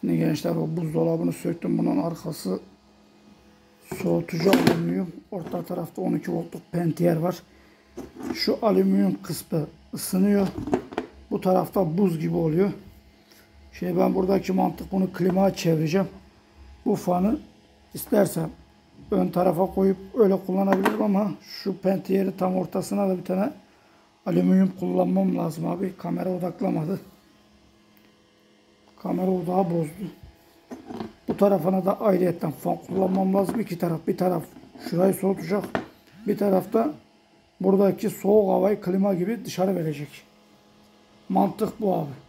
Şimdi gençler o buzdolabını söktüm. Bunun arkası soğutucu alüminyum. Orta tarafta 12 voltluk pentiyer var. Şu alüminyum kısmı ısınıyor. Bu tarafta buz gibi oluyor. Şey ben buradaki mantık bunu klimaya çevireceğim. Bu fanı istersem ön tarafa koyup öyle kullanabilirim ama şu pentiyeri tam ortasına da bir tane alüminyum kullanmam lazım abi. Kamera odaklamadı. Kamera odağı bozdu. Bu tarafına da ayrıyetten fan kullanmam lazım. İki taraf. Bir taraf şurayı soğutacak. Bir tarafta buradaki soğuk havayı klima gibi dışarı verecek. Mantık bu abi.